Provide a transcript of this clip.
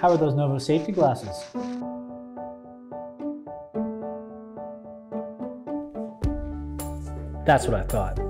How are those Novo safety glasses? That's what I thought.